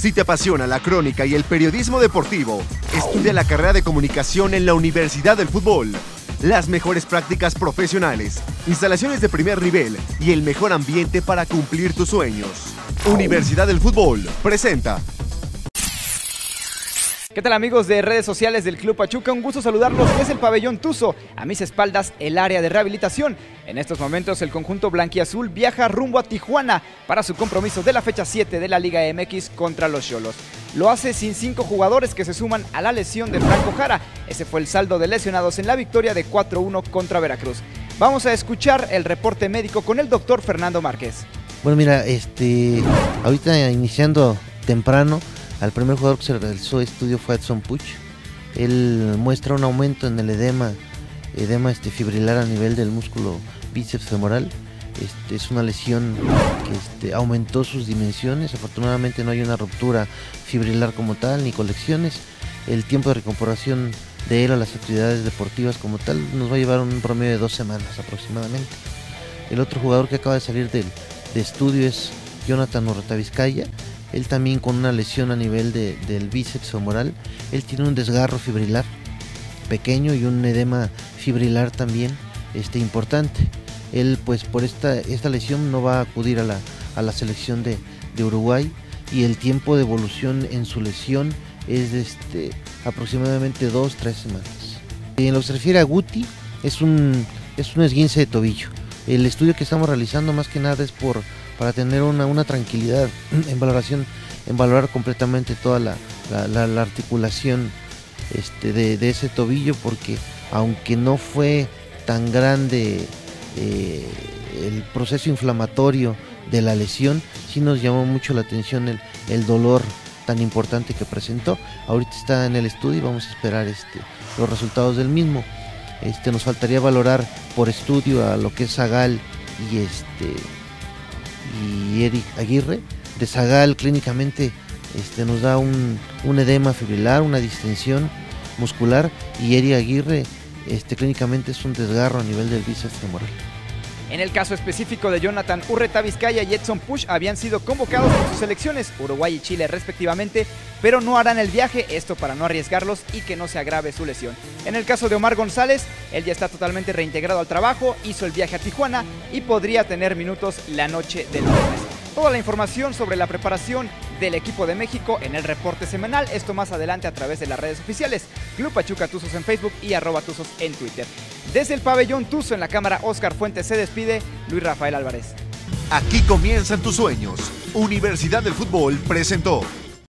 Si te apasiona la crónica y el periodismo deportivo, estudia la carrera de comunicación en la Universidad del Fútbol. Las mejores prácticas profesionales, instalaciones de primer nivel y el mejor ambiente para cumplir tus sueños. Universidad del Fútbol presenta ¿Qué tal amigos de redes sociales del Club Pachuca? Un gusto saludarlos desde el pabellón Tuzo. A mis espaldas el área de rehabilitación. En estos momentos el conjunto blanquiazul viaja rumbo a Tijuana para su compromiso de la fecha 7 de la Liga MX contra los Cholos. Lo hace sin cinco jugadores que se suman a la lesión de Franco Jara. Ese fue el saldo de lesionados en la victoria de 4-1 contra Veracruz. Vamos a escuchar el reporte médico con el doctor Fernando Márquez. Bueno, mira, este, ahorita iniciando temprano, al primer jugador que se realizó estudio fue Edson Puch. Él muestra un aumento en el edema, edema este, fibrilar a nivel del músculo bíceps femoral. Este, es una lesión que este, aumentó sus dimensiones. Afortunadamente no hay una ruptura fibrilar como tal, ni colecciones. El tiempo de recuperación de él a las actividades deportivas como tal nos va a llevar un promedio de dos semanas aproximadamente. El otro jugador que acaba de salir de estudio es Jonathan Urreta Vizcaya él también con una lesión a nivel del bíceps femoral, él tiene un desgarro fibrilar pequeño y un edema fibrilar también este, importante. Él pues por esta, esta lesión no va a acudir a la, a la selección de, Uruguay y el tiempo de evolución en su lesión es de este, aproximadamente 2-3 semanas. En lo que se refiere a Guti, es un, es un esguince de tobillo. El estudio que estamos realizando más que nada es por para tener una, tranquilidad en valoración, en valorar completamente toda la, articulación este, de, ese tobillo, porque aunque no fue tan grande eh, el proceso inflamatorio de la lesión, sí nos llamó mucho la atención el, el dolor tan importante que presentó. Ahorita está en el estudio y vamos a esperar este, los resultados del mismo. Este, nos faltaría valorar por estudio a lo que es Zagal y este y Eric Aguirre. De Zagal clínicamente este, nos da un, edema fibrilar, una distensión muscular y Eric Aguirre este, clínicamente es un desgarro a nivel del bíceps femoral. En el caso específico de Jonathan Urreta Vizcaya y Edson Push habían sido convocados por sus selecciones, Uruguay y Chile respectivamente, pero no harán el viaje, esto para no arriesgarlos y que no se agrave su lesión. En el caso de Omar González, él ya está totalmente reintegrado al trabajo, hizo el viaje a Tijuana y podría tener minutos la noche del viernes. Toda la información sobre la preparación del equipo de México en el reporte semanal. Esto más adelante a través de las redes oficiales. Club Pachuca Tuzos en Facebook y arroba Tuzos en Twitter. Desde el pabellón Tuzo en la cámara Oscar Fuentes se despide Luis Rafael Álvarez. Aquí comienzan tus sueños. Universidad del Fútbol presentó.